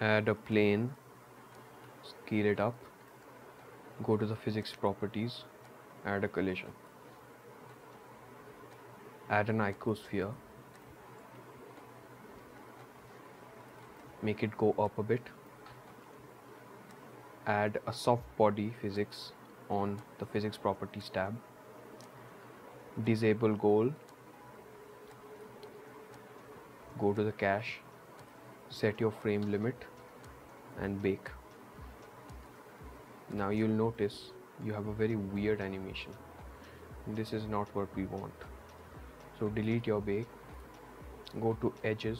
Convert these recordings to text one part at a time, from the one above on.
add a plane scale it up go to the physics properties add a collision. Add an icosphere. Make it go up a bit. Add a soft body physics on the physics properties tab. Disable goal. Go to the cache set your frame limit and bake. Now you'll notice you have a very weird animation. This is not what we want. So delete your bake. Go to edges.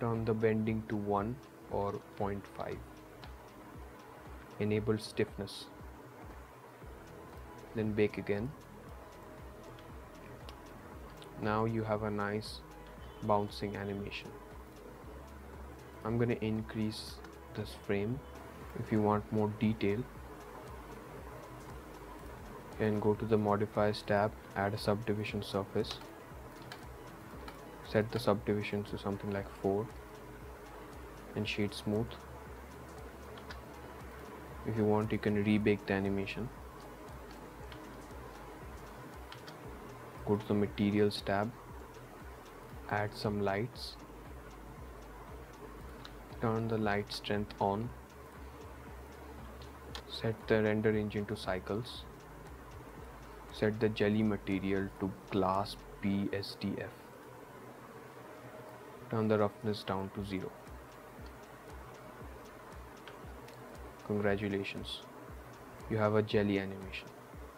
Turn the bending to 1 or 0.5 enable stiffness. Then bake again. Now you have a nice bouncing animation. I'm gonna increase this frame if you want more detail. And go to the modifiers tab add a subdivision surface. Set the subdivision to something like 4 and shade smooth. If you want you can rebake the animation. Go to the materials tab add some lights. Turn the light strength on. Set the render engine to cycles. Set the jelly material to glass BSDF turn the roughness down to 0 congratulations. You have a jelly animation